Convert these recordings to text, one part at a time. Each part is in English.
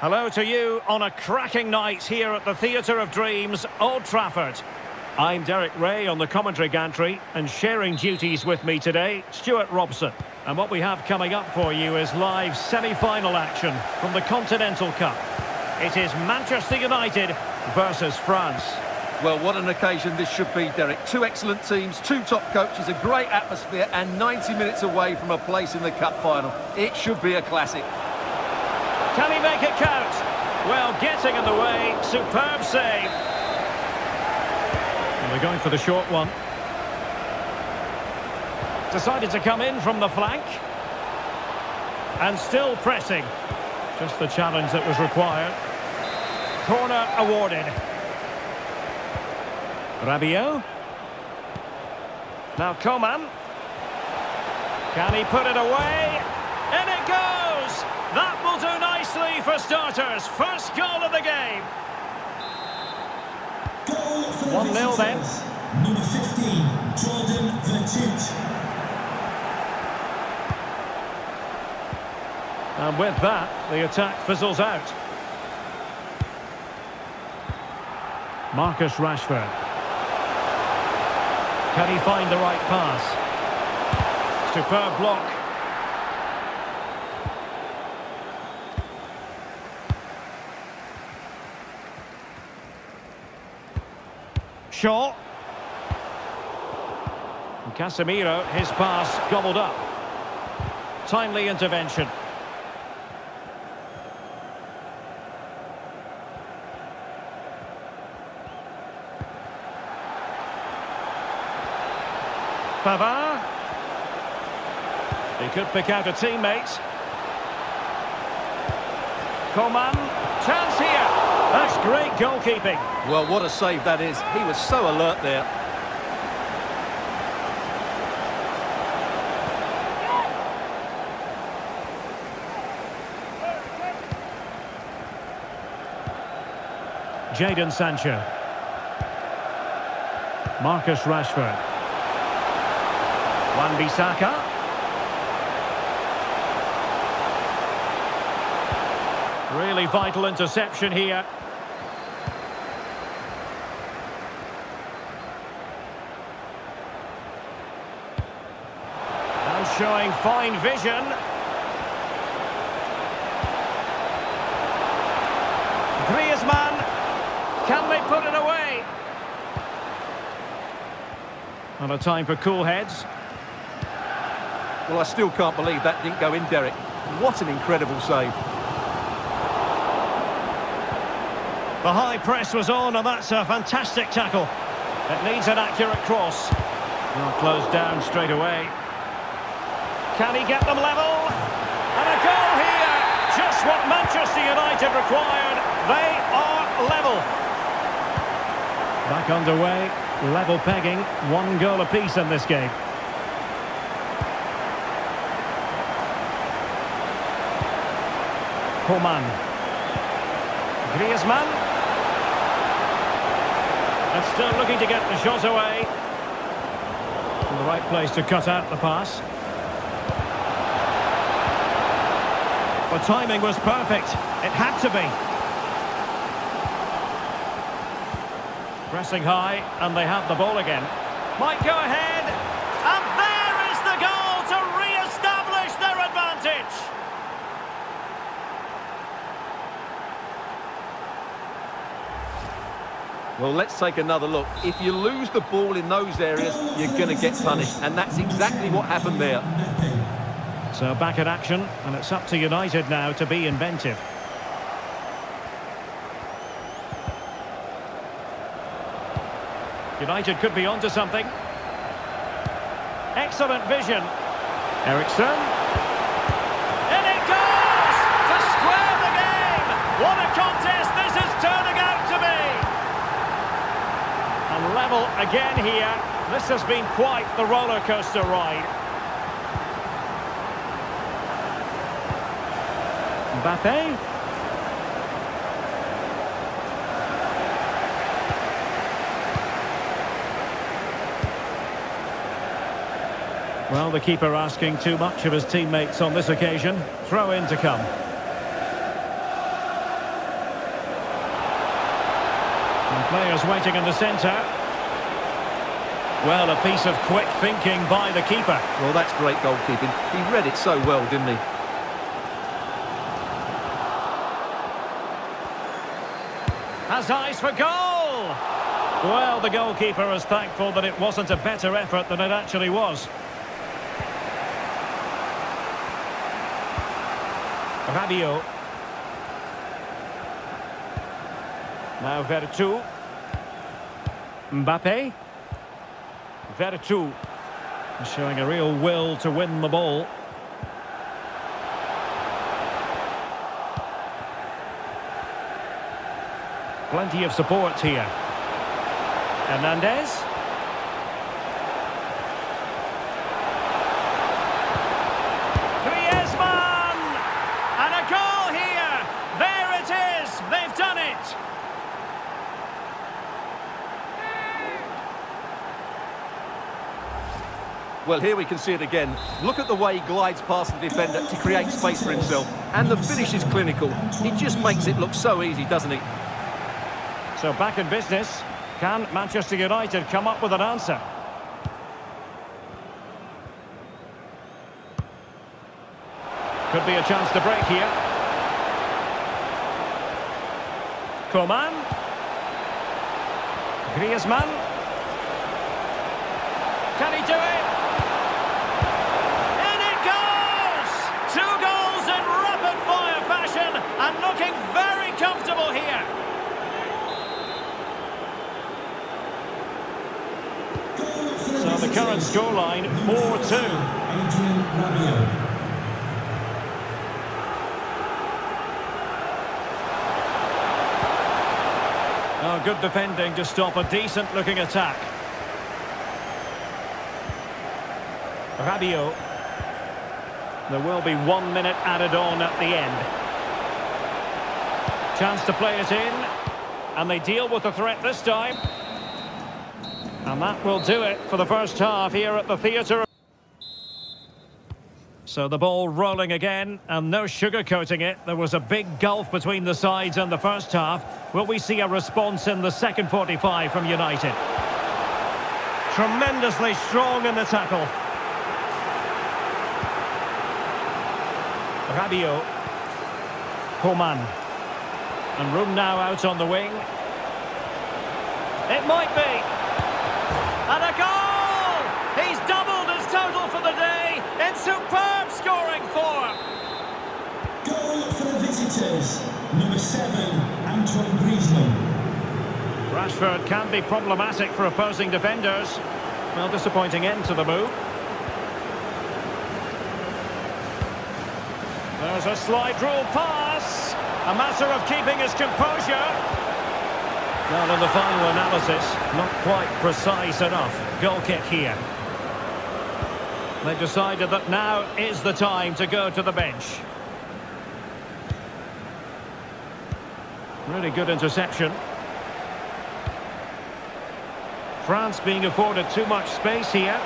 Hello to you on a cracking night here at the Theatre of Dreams, Old Trafford. I'm Derek Rae on the commentary gantry, and sharing duties with me today, Stewart Robson. And what we have coming up for you is live semi-final action from the Continental Cup. It is Manchester United versus France. Well, what an occasion this should be, Derek. Two excellent teams, two top coaches, a great atmosphere, and 90 minutes away from a place in the cup final. It should be a classic. Can he make it count? Well, getting in the way, superb save. And they're going for the short one. Decided to come in from the flank. And still pressing. Just the challenge that was required. Corner awarded. Rabiot. Now Coman. Can he put it away? And it goes! That will do nicely for starters. First goal of the game. 1-0 then. Number 15, Jordan Veretout. And with that, the attack fizzles out. Marcus Rashford. Can he find the right pass? Superb block. Shaw. And Casemiro, his pass gobbled up. Timely intervention. Pavard. He could pick out a teammate. Coman. Chance here. That's great goalkeeping. Well, what a save that is. He was so alert there. Jadon Sancho. Marcus Rashford. Wan-Bissaka. Really vital interception here. And showing fine vision. Griezmann. Can they put it away? Not a time for cool heads. Well, I still can't believe that didn't go in, Derek. What an incredible save. The high press was on, and that's a fantastic tackle. It needs an accurate cross. Not closed down straight away. Can he get them level? And a goal here! Just what Manchester United required. They are level. Back underway, level pegging, one goal apiece in this game. Coman. Griezmann. And still looking to get the shot away. In the right place to cut out the pass. The timing was perfect. It had to be. Pressing high, and they have the ball again. Might go ahead. And there is the goal to re-establish their advantage. Well, let's take another look. If you lose the ball in those areas, you're going to get punished. And that's exactly what happened there. So back in action, and it's up to United now to be inventive. United could be onto something. Excellent vision. Eriksen. And it goes! To square the game! What a contest this is turning out to be! And level again here. This has been quite the roller coaster ride. Mbappe. Well, the keeper asking too much of his teammates on this occasion. Throw in to come. And players waiting in the centre. Well, a piece of quick thinking by the keeper. Well, that's great goalkeeping. He read it so well, didn't he? Has eyes for goal! Well, the goalkeeper is thankful that it wasn't a better effort than it actually was. Rabiot. Now Veretout. Mbappe. Veretout. Showing a real will to win the ball. Plenty of support here. Hernandez. Griezmann! And a goal here! There it is! They've done it! Well, here we can see it again. Look at the way he glides past the defender to create space for himself. And the finish is clinical. He just makes it look so easy, doesn't he? So back in business. Can Manchester United come up with an answer? Could be a chance to break here. Coman. Griezmann. Can he do it? In it goes! Two goals in rapid-fire fashion and looking very comfortable here. So current scoreline, 4-2. Adrian Oh, good defending to stop a decent-looking attack. Rabiot. There will be one minute added on at the end. Chance to play it in. And they deal with the threat this time. And that will do it for the first half here at the theatre. So the ball rolling again, and no sugarcoating it. There was a big gulf between the sides in the first half. Will we see a response in the second 45 from United? Tremendously strong in the tackle. Rabiot. Coman. And room now out on the wing. It might be. And a goal! He's doubled his total for the day in superb scoring form. Goal for the visitors. Number seven, Antoine Griezmann. Rashford can be problematic for opposing defenders. Well, disappointing end to the move. There's a slide rule pass. A matter of keeping his composure. Well, in the final analysis, not quite precise enough. Goal kick here. They've decided that now is the time to go to the bench. Really good interception. France being afforded too much space here.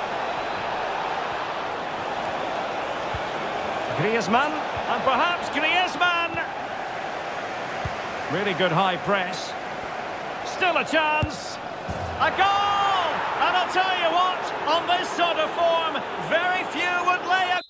Griezmann, and perhaps Griezmann. Really good high press. Still a chance. A goal! And I'll tell you what, on this sort of form, very few would lay a